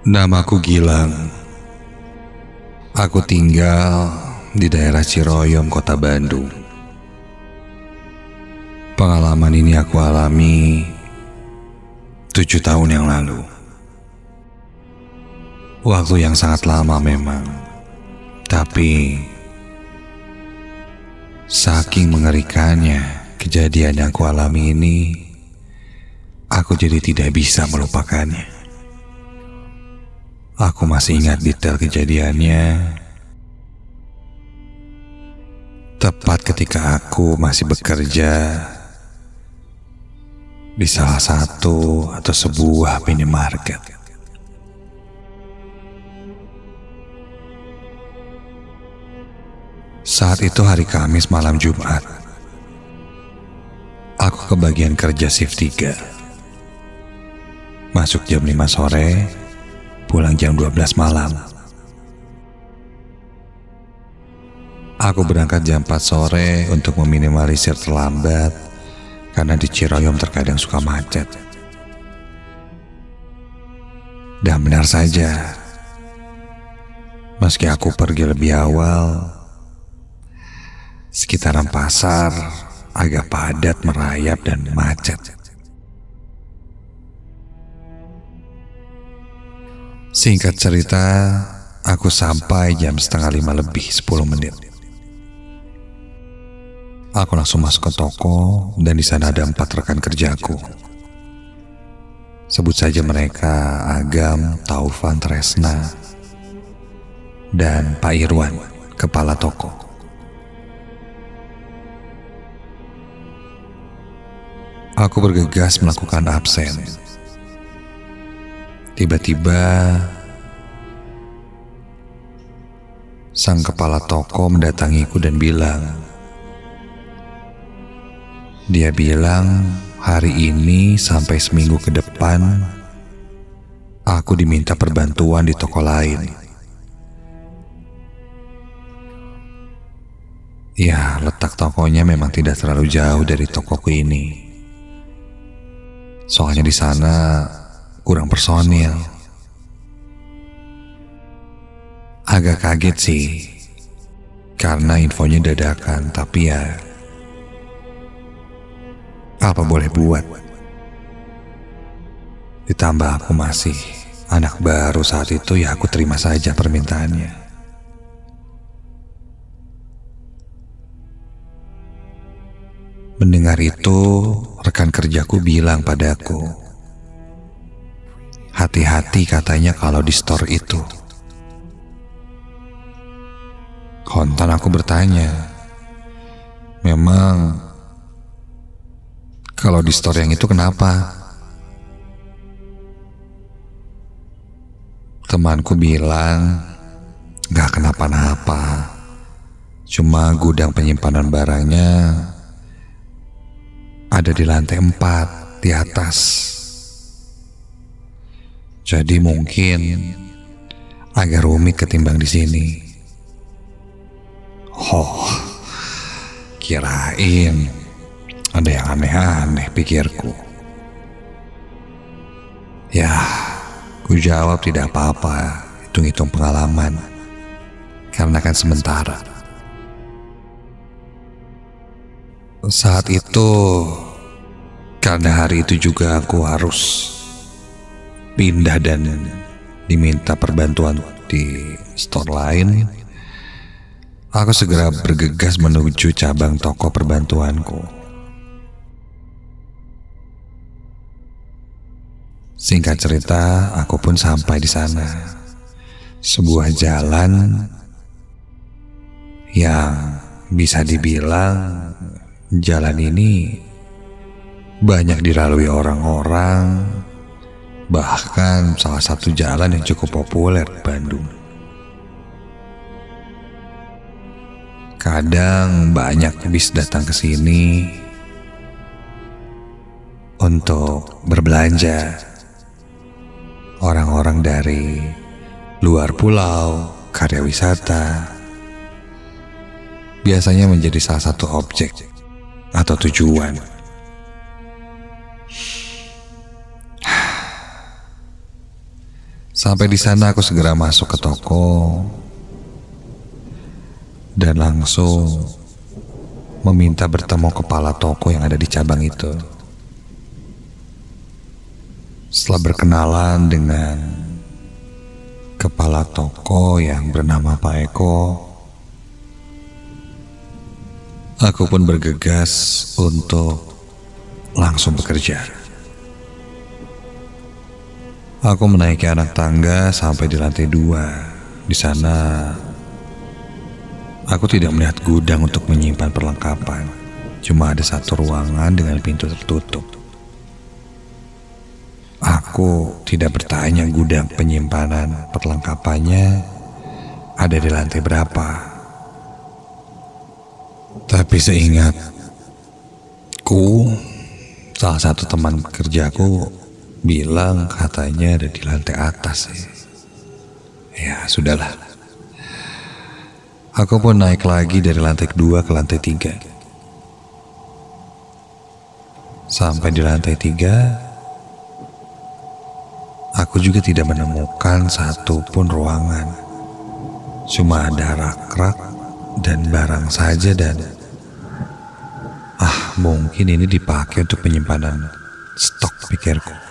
Namaku Gilang. Aku tinggal di daerah Ciroyom, Kota Bandung. Pengalaman ini aku alami tujuh tahun yang lalu. Waktu yang sangat lama memang, tapi saking mengerikannya kejadian yang aku alami ini, aku jadi tidak bisa melupakannya. Aku masih ingat detail kejadiannya. Tepat ketika aku masih bekerja di salah satu atau sebuah minimarket. Saat itu hari Kamis malam Jumat. Aku ke bagian kerja shift 3. Masuk jam 5 sore, pulang jam 12 malam. Aku berangkat jam 4 sore untuk meminimalisir terlambat karena di Ciroyom terkadang suka macet. Dan benar saja, meski aku pergi lebih awal, sekitaran pasar agak padat merayap dan macet. Singkat cerita, aku sampai jam setengah lima lebih sepuluh menit. Aku langsung masuk ke toko dan di sana ada empat rekan kerjaku. Sebut saja mereka Agam, Taufan, Tresna, dan Pak Irwan, kepala toko. Aku bergegas melakukan absen. Tiba-tiba sang kepala toko mendatangiku dan bilang, dia bilang hari ini sampai seminggu ke depan aku diminta perbantuan di toko lain. Ya, letak tokonya memang tidak terlalu jauh dari tokoku ini. Soalnya di sana kurang personil. Agak kaget sih, karena infonya dadakan, tapi ya apa boleh buat? Ditambah aku masih anak baru saat itu ya aku terima saja permintaannya. Mendengar itu, rekan kerjaku bilang padaku, hati-hati katanya kalau di store itu. Kontan aku bertanya, memang kalau di store yang itu kenapa? Temanku bilang gak kenapa-napa. Cuma gudang penyimpanan barangnya ada di lantai empat di atas. Jadi mungkin agak rumit ketimbang di sini. Oh, kirain ada yang aneh-aneh pikirku. Ya, ku jawab tidak apa-apa, hitung-hitung pengalaman. Karena kan sementara. Saat itu, karena hari itu juga aku harus pindah dan diminta perbantuan di store lain, aku segera bergegas menuju cabang toko perbantuanku. Singkat cerita, aku pun sampai di sana. Sebuah jalan yang bisa dibilang jalan ini banyak dilalui orang-orang, bahkan salah satu jalan yang cukup populer di Bandung. Kadang banyak bis datang ke sini untuk berbelanja orang-orang dari luar pulau, karya wisata, biasanya menjadi salah satu objek atau tujuan. Sampai di sana aku segera masuk ke toko dan langsung meminta bertemu kepala toko yang ada di cabang itu. Setelah berkenalan dengan kepala toko yang bernama Pak Eko, aku pun bergegas untuk langsung bekerja. Aku menaiki anak tangga sampai di lantai dua. Di sana, aku tidak melihat gudang untuk menyimpan perlengkapan. Cuma ada satu ruangan dengan pintu tertutup. Aku tidak bertanya gudang penyimpanan perlengkapannya ada di lantai berapa. Tapi seingat ku, salah satu teman kerjaku bilang katanya ada di lantai atas. Ya, sudahlah. Aku pun naik lagi dari lantai kedua ke lantai tiga. Sampai di lantai tiga, Aku juga tidak menemukan satu pun ruangan. Cuma ada rak-rak dan barang saja dan ah mungkin ini dipakai untuk penyimpanan stok pikirku.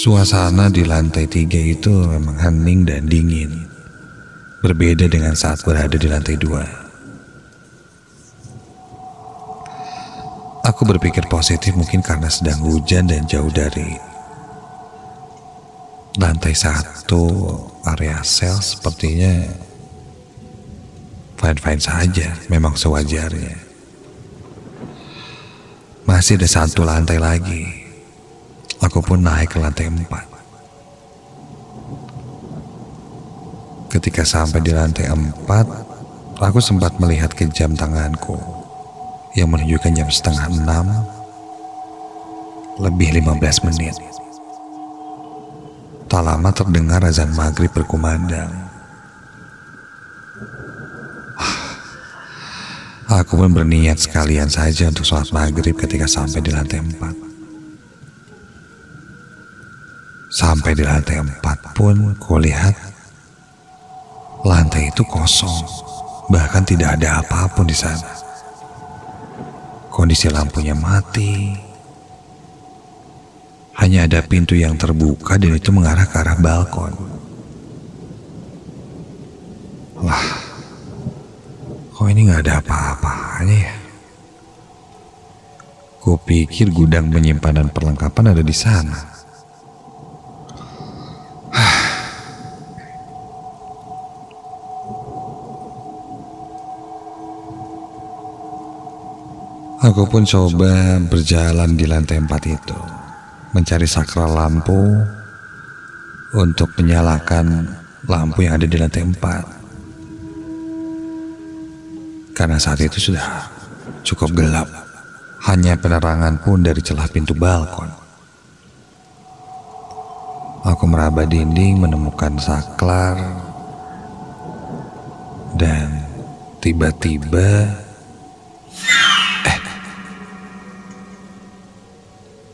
Suasana di lantai tiga itu memang hening dan dingin. Berbeda dengan saat berada di lantai dua. Aku berpikir positif mungkin karena sedang hujan dan jauh dari lantai satu area sel sepertinya fine-fine saja, memang sewajarnya. Masih ada satu lantai lagi. Aku pun naik ke lantai empat. Ketika sampai di lantai empat, aku sempat melihat ke jam tanganku yang menunjukkan jam setengah enam lebih lima belas menit. Tak lama terdengar azan maghrib berkumandang. Ah, aku pun berniat sekalian saja untuk sholat maghrib ketika sampai di lantai empat. Sampai di lantai empat pun kulihat lantai itu kosong, bahkan tidak ada apa pun di sana. Kondisi lampunya mati. Hanya ada pintu yang terbuka dan itu mengarah ke arah balkon. Wah, kok ini nggak ada apa-apanya ya? Kupikir gudang penyimpanan perlengkapan ada di sana. Aku pun coba berjalan di lantai empat itu, mencari sakral lampu untuk menyalakan lampu yang ada di lantai empat. Karena saat itu sudah cukup gelap, hanya penerangan pun dari celah pintu balkon. Aku meraba dinding menemukan saklar dan tiba-tiba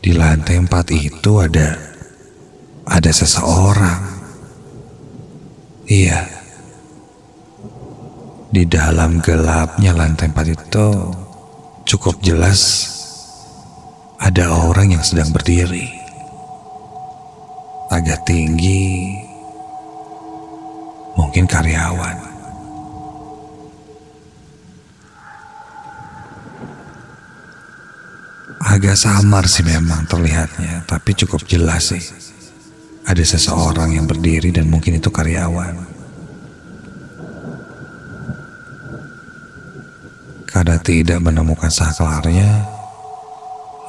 Di lantai empat itu ada ada seseorang. Iya. Di dalam gelapnya lantai empat itu cukup jelas ada orang yang sedang berdiri. Agak tinggi. Mungkin karyawan. Agak samar sih memang terlihatnya, tapi cukup jelas sih. Ada seseorang yang berdiri dan mungkin itu karyawan. Karena tidak menemukan saklarnya,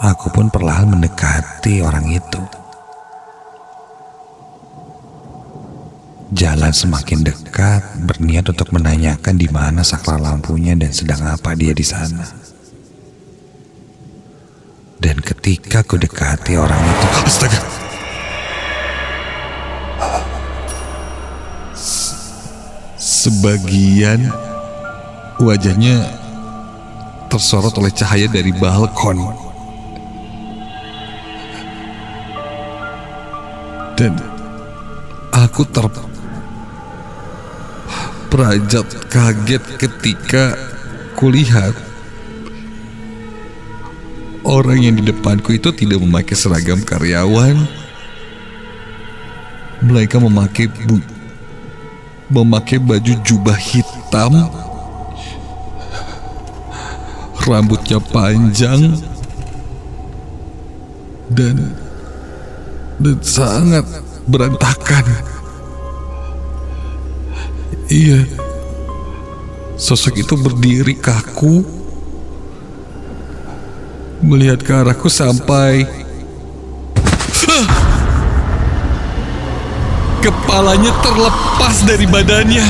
aku pun perlahan mendekati orang itu. Jalan semakin dekat, berniat untuk menanyakan di mana saklar lampunya dan sedang apa dia di sana. Dan ketika ku dekati orang itu, astaga. Sebagian wajahnya tersorot oleh cahaya dari balkon. Dan aku ter perajat kaget ketika kulihat orang yang di depanku itu tidak memakai seragam karyawan. Mereka memakai bu memakai baju jubah hitam. Rambutnya panjang. Dan dan sangat berantakan. Iya, sosok itu berdiri kaku, melihat ke arahku sampai kepalanya terlepas dari badannya.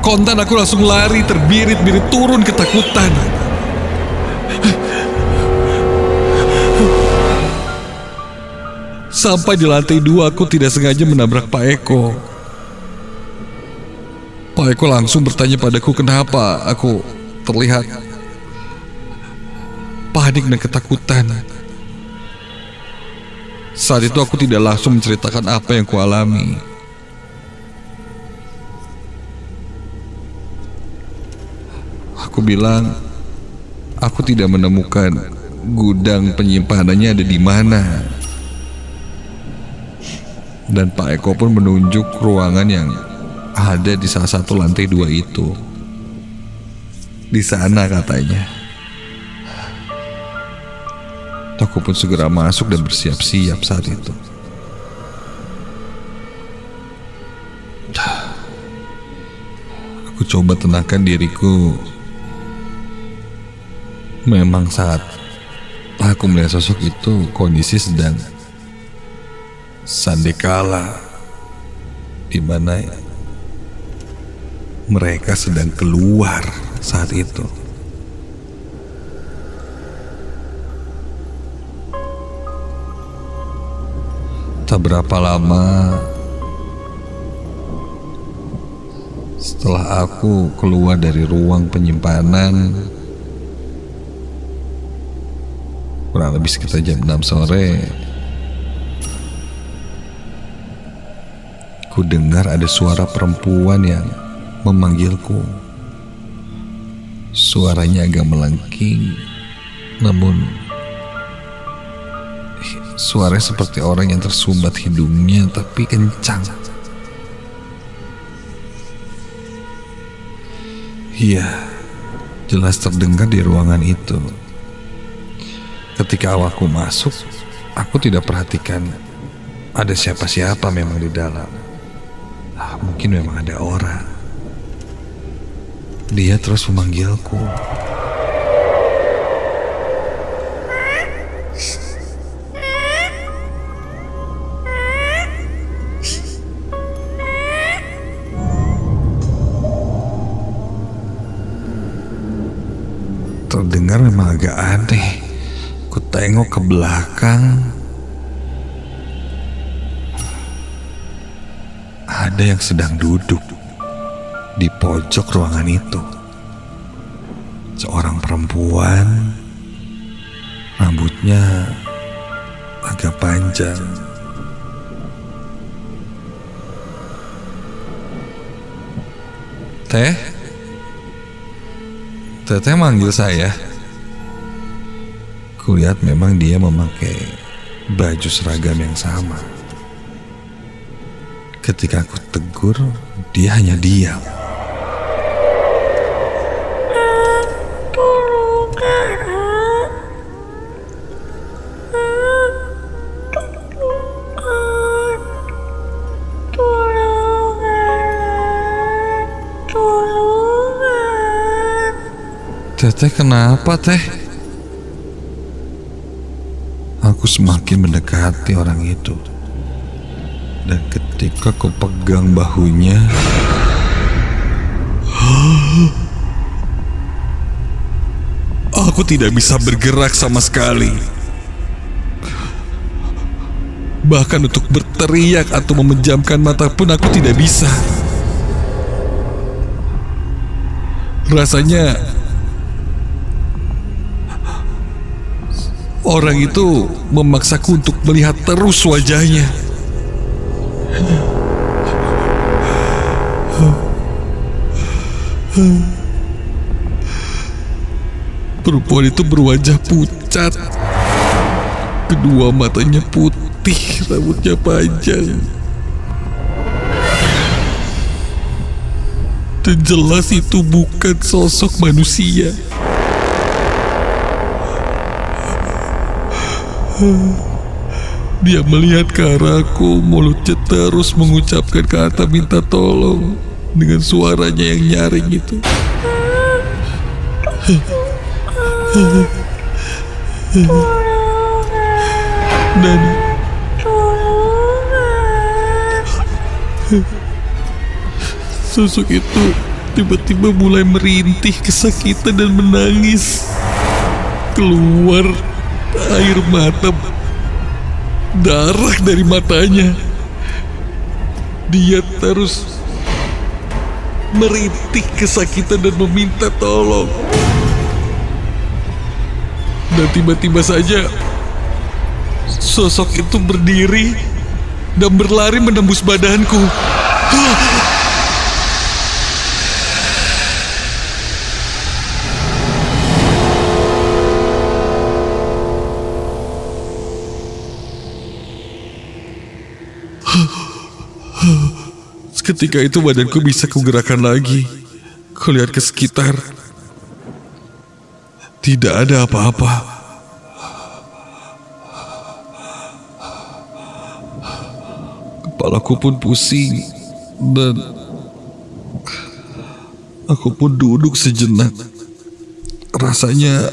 Kontan aku langsung lari terbirit-birit turun ketakutan. Sampai di lantai dua aku tidak sengaja menabrak Pak Eko. Pak Eko langsung bertanya padaku kenapa aku terlihat panik dan ketakutan. Saat itu aku tidak langsung menceritakan apa yang kualami. Aku bilang, aku tidak menemukan gudang penyimpanannya ada di mana. Dan Pak Eko pun menunjuk ruangan yang ada di salah satu lantai dua itu. Di sana katanya. Aku pun segera masuk dan bersiap-siap saat itu. Aku coba tenangkan diriku. Memang saat aku melihat sosok itu kondisi sedang Sandekala di mana mereka sedang keluar saat itu. Tak berapa lama setelah aku keluar dari ruang penyimpanan kurang lebih sekitar jam 6 sore Ku dengar ada suara perempuan yang memanggilku. Suaranya agak melengking, namun suaranya seperti orang yang tersumbat hidungnya tapi kencang. Iya, jelas terdengar di ruangan itu. Ketika awalku masuk, aku tidak perhatikan ada siapa-siapa memang di dalam. Ah, mungkin memang ada orang. Dia terus memanggilku. Terdengar memang agak aneh. Ku tengok ke belakang, ada yang sedang duduk di pojok ruangan itu. Seorang perempuan, rambutnya agak panjang. Teh? Teteh manggil saya. Kulihat memang dia memakai baju seragam yang sama. Ketika aku tegur, dia hanya diam. Teteh kenapa teh? Aku semakin mendekati orang itu. Dan ketika ku pegang bahunya Aku tidak bisa bergerak sama sekali Bahkan untuk berteriak atau memejamkan mata pun aku tidak bisa Rasanya Orang itu memaksaku untuk melihat terus wajahnya. Perempuan itu berwajah pucat. Kedua matanya putih, rambutnya panjang. Dan jelas itu bukan sosok manusia. Dia melihat ke arahku, mulutnya terus mengucapkan kata minta tolong dengan suaranya yang nyaring itu. Nani. Sosok itu tiba-tiba mulai merintih kesakitan dan menangis. Keluar air mata darah dari matanya. Dia terus merintih kesakitan dan meminta tolong. Dan tiba-tiba saja sosok itu berdiri dan berlari menembus badanku. Seketika itu badanku bisa kugerakkan lagi. Kulihat ke sekitar. Tidak ada apa-apa. Kepalaku pun pusing dan aku pun duduk sejenak. Rasanya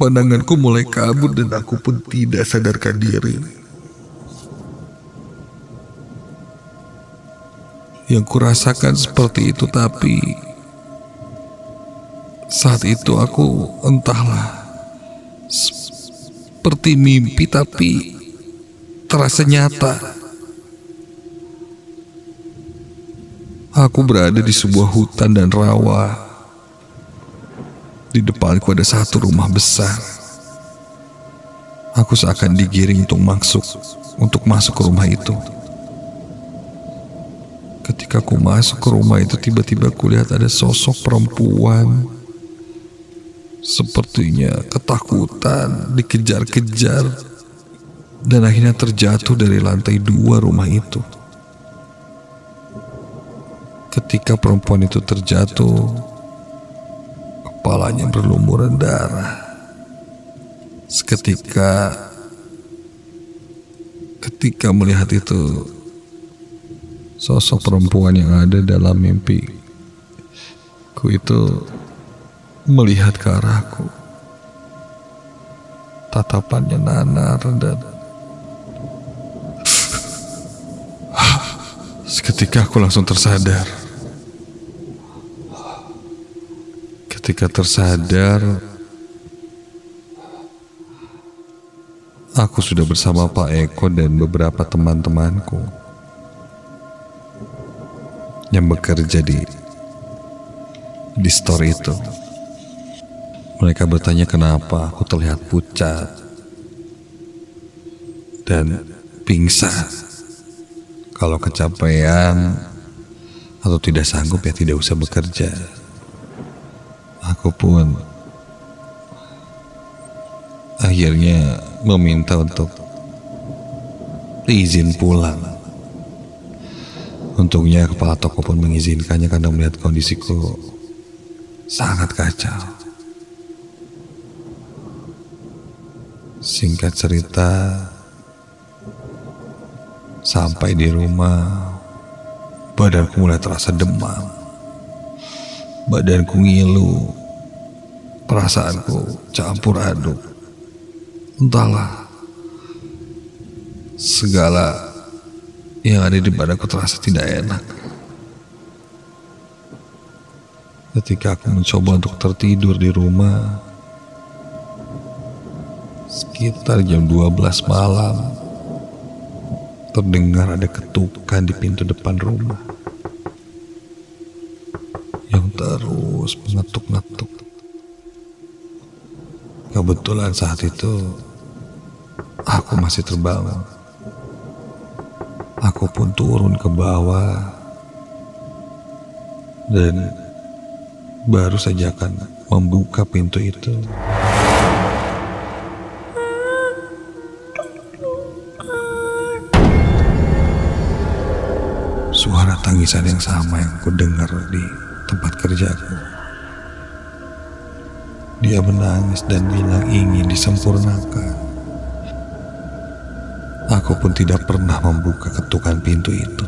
pandanganku mulai kabur dan aku pun tidak sadarkan diri. Yang kurasakan seperti itu tapi saat itu aku entahlah seperti mimpi tapi terasa nyata. Aku berada di sebuah hutan dan rawa. Di depanku ada satu rumah besar. Aku seakan digiring untuk masuk, untuk masuk ke rumah itu. Ketika aku masuk ke rumah itu tiba-tiba kulihat ada sosok perempuan. Sepertinya ketakutan, dikejar-kejar, dan akhirnya terjatuh dari lantai dua rumah itu. Ketika perempuan itu terjatuh, kepalanya berlumuran darah. Seketika, ketika melihat itu, sosok perempuan yang ada dalam mimpi ku itu melihat ke arahku. Tatapannya nanar dan seketika aku langsung tersadar. Ketika tersadar, aku sudah bersama Pak Eko dan beberapa teman-temanku yang bekerja di di store itu. Mereka bertanya kenapa aku terlihat pucat dan pingsan. Kalau kecapean atau tidak sanggup ya tidak usah bekerja. Aku pun akhirnya meminta untuk izin pulang. Untungnya kepala toko pun mengizinkannya karena melihat kondisiku sangat kacau. Singkat cerita, sampai di rumah, badanku mulai terasa demam. Badanku ngilu, perasaanku campur aduk. Entahlah, segala yang ada di badanku terasa tidak enak. Ketika aku mencoba untuk tertidur di rumah, sekitar jam 12 malam, terdengar ada ketukan di pintu depan rumah yang terus mengetuk-ngetuk. Kebetulan saat itu aku masih terbangun. Aku pun turun ke bawah dan baru saja akan membuka pintu itu. Suara tangisan yang sama yang ku dengar di tempat kerjaku. Dia menangis dan bilang ingin disempurnakan. Aku pun tidak pernah membuka ketukan pintu itu.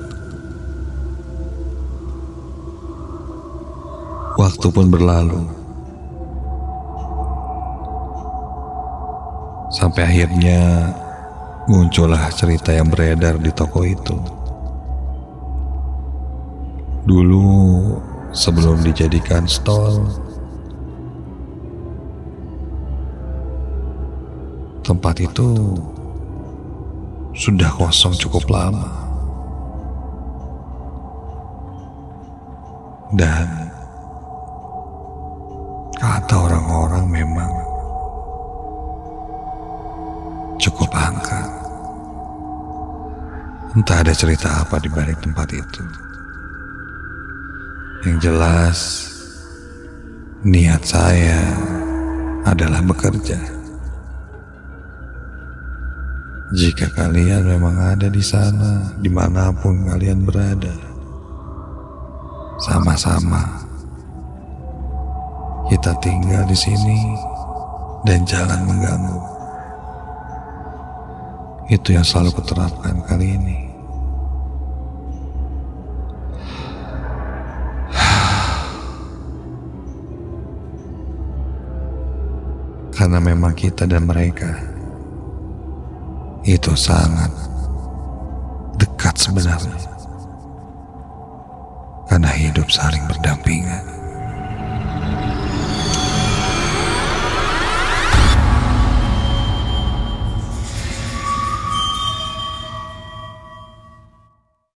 Waktu pun berlalu. Sampai akhirnya muncullah cerita yang beredar di toko itu. Dulu sebelum dijadikan stall, tempat itu sudah kosong cukup lama. Dan kata orang-orang memang cukup angka. Entah ada cerita apa di balik tempat itu. Yang jelas, niat saya adalah bekerja. Jika kalian memang ada di sana, di mana pun kalian berada, sama-sama kita tinggal di sini dan jangan mengganggu. Itu yang selalu kuterapkan kali ini. Karena memang kita dan mereka itu sangat dekat sebenarnya. Karena hidup saling berdampingan.